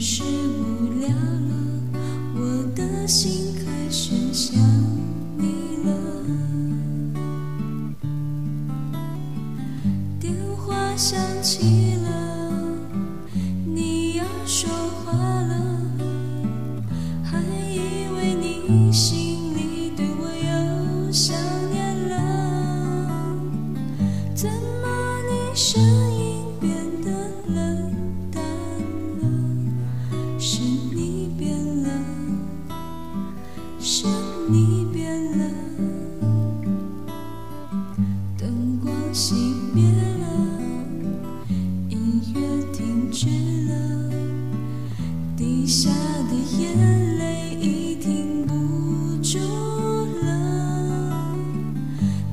是无聊了，我的心开始想你了。电话响起了，你要说话了，还以为你心里对我又想念了，怎么你声音是你变了。灯光熄灭了，音乐停止了，滴下的眼泪已停不住了。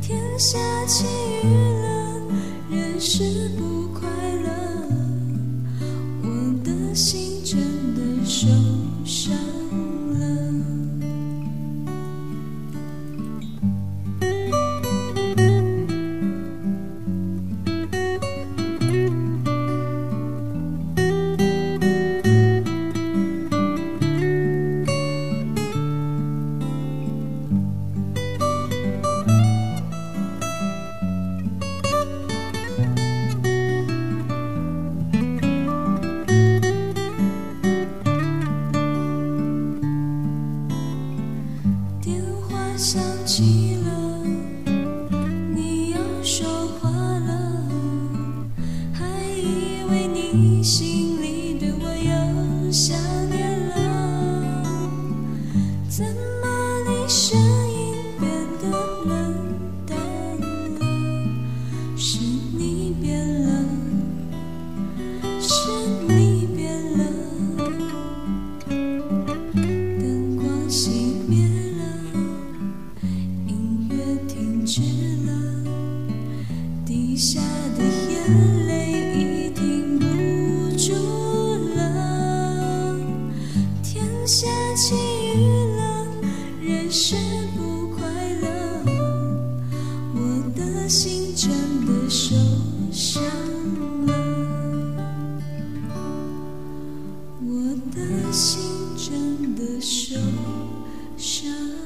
天下起雨了，人是不快乐，我的心真的受想起了你要说话了还以为你心里对我又想念了。怎么你声音变得冷淡了是你变了是你变了。灯光熄下的眼泪已停不住了天下起雨了人是不快乐我的心真的受伤了我的心真的受伤。